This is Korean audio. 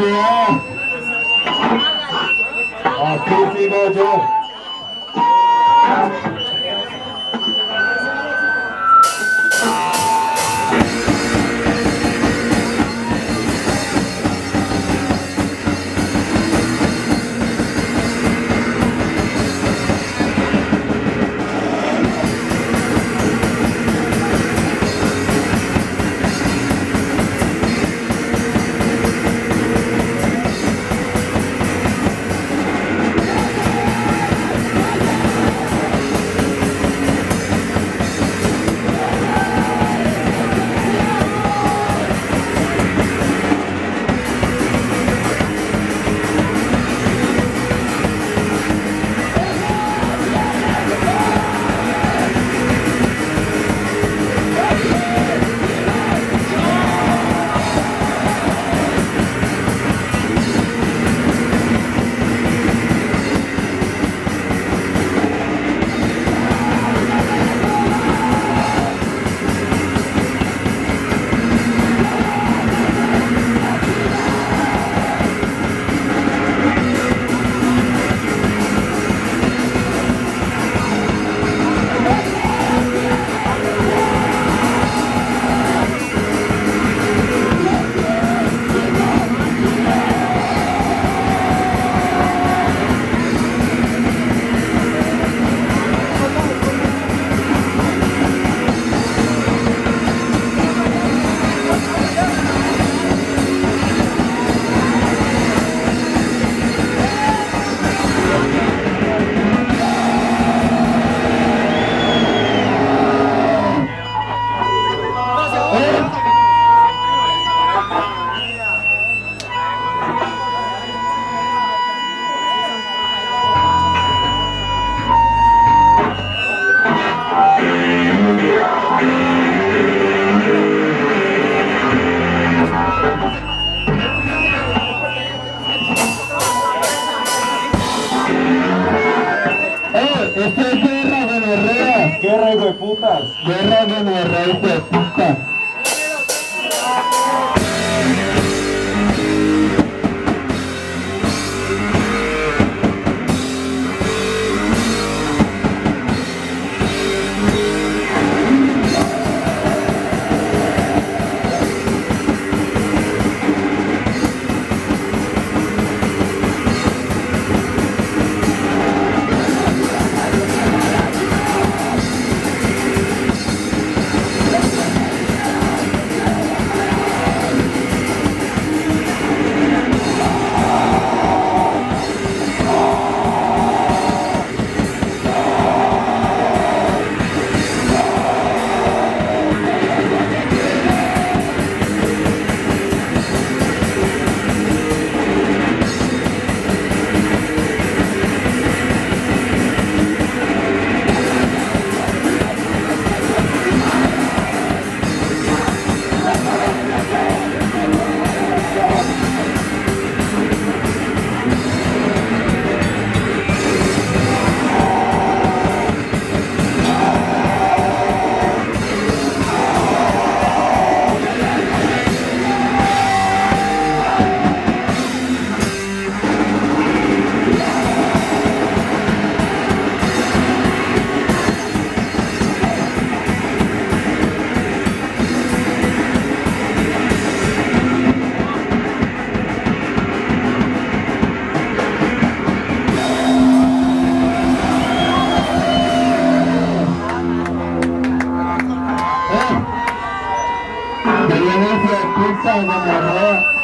할게요. 아, 그렇게 가죠. Putas. Guerra, hijo de puta. Cây 呢